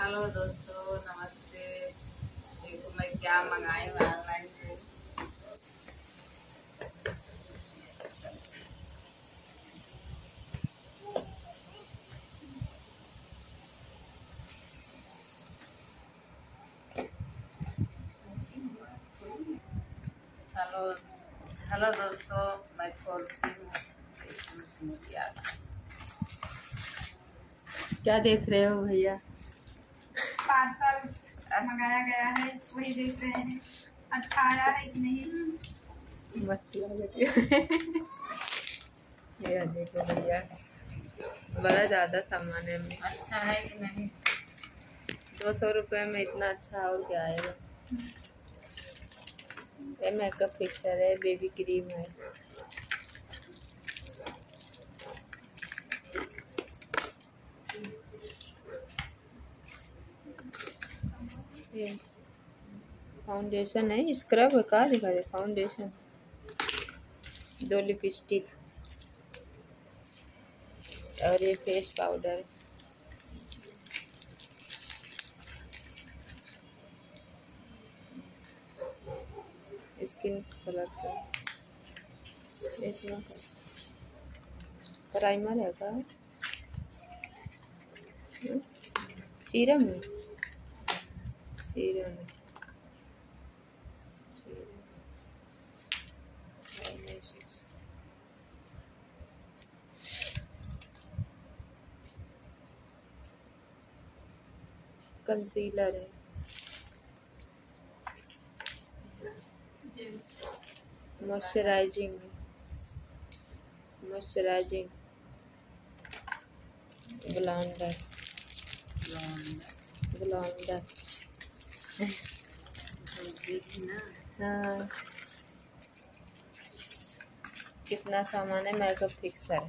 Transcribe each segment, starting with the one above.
Hello दोस्तों, नमस्ते। देखो मैं क्या मंगाई हूँ ऑनलाइन से। हेलो हेलो दोस्तों, मैं खोलती हूँ। क्या देख रहे हो भैया? मंगाया गया है वही देख रहे हैं। अच्छा आया है कि नहीं? मस्ती देखो भैया। बड़ा ज़्यादा सामान है हमने। अच्छा है कि नहीं? दो सौ रुपये में इतना अच्छा और क्या आएगा? ये मेकअप फिक्सर है बेबी क्रीम है। ये फाउंडेशन है स्क्रब है कहाँ दिखा दे फाउंडेशन दो लिपस्टिक और ये फेस पाउडर स्किन कलर का। इसमें प्राइमर है का? सीरम है। सीरम कंसीलर है। मॉइस्चराइजिंग मॉइस्चराइजिंग ब्लॉन्डर ब्लॉन्डर कितना सामान है मेकअप फिक्सर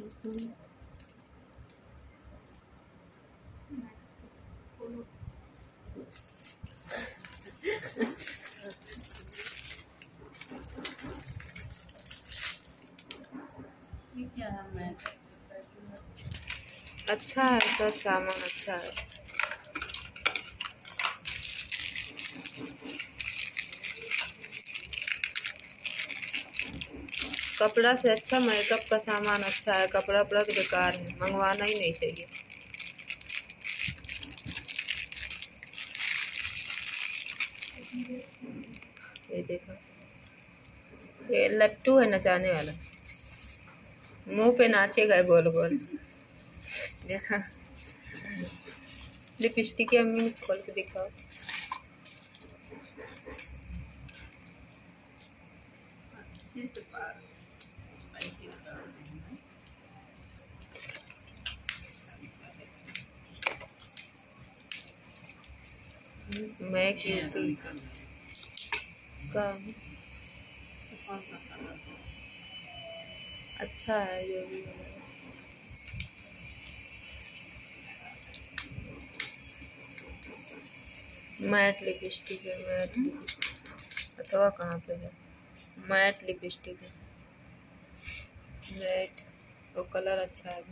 ये अच्छा है सब सामान अच्छा है। कपड़ा से अच्छा मेकअप का सामान अच्छा है, कपड़ा वपड़ा तो बेकार है, मंगवाना ही नहीं चाहिए। ये देखो, ये लट्टू है नचाने वाला। मुँह पे नाचेगा गोल गोल। देखा। लिपस्टिक अम्मी खोल के दिखाओ। अच्छे से मैं। क्यों तो निकल का कौन सा कलर अच्छा है जो भी है। मैट लिपस्टिक है मैट। अथवा कहाँ पे है? मैट लिपस्टिक है। मैट वो कलर अच्छा है।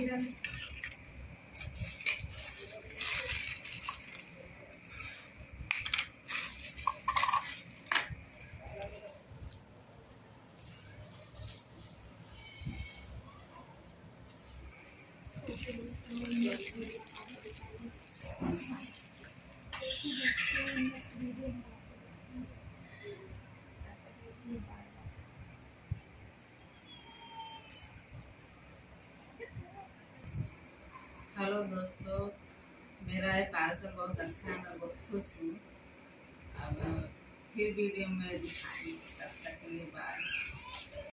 हेलो दोस्तों, मेरा ये पार्सल बहुत अच्छा है, मैं बहुत खुश हूँ। अब फिर वीडियो में दिखाएँगे तब तक के लिए बाय